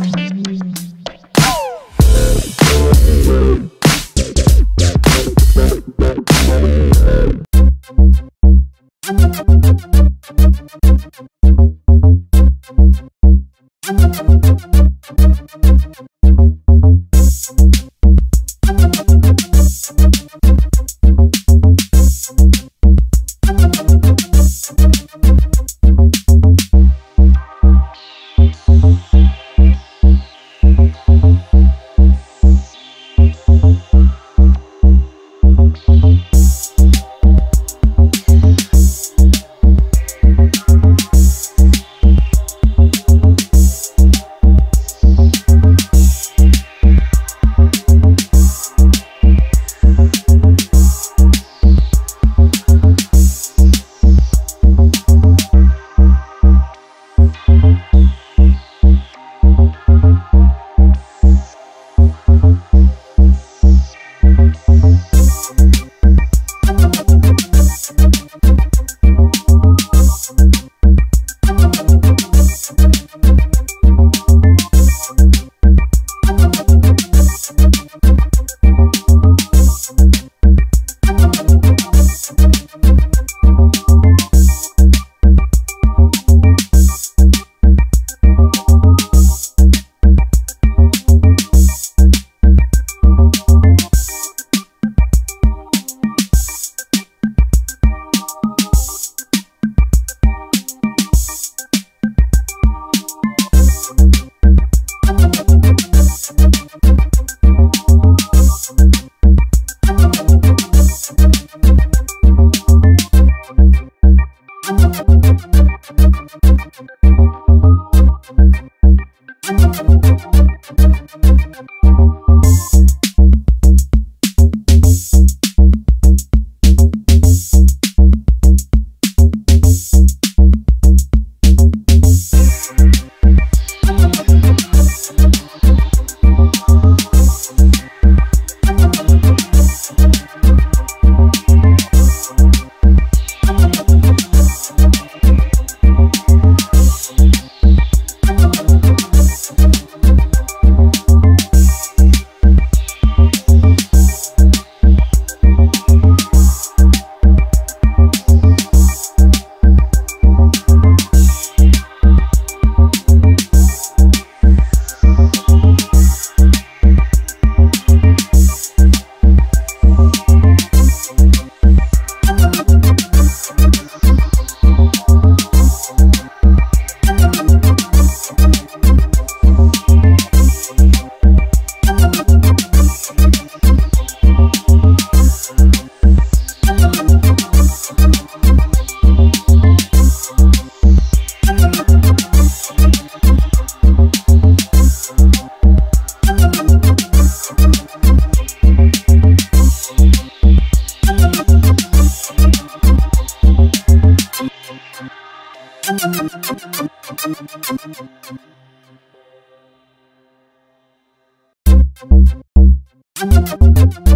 Bye. Thank you.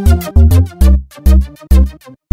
なるほど。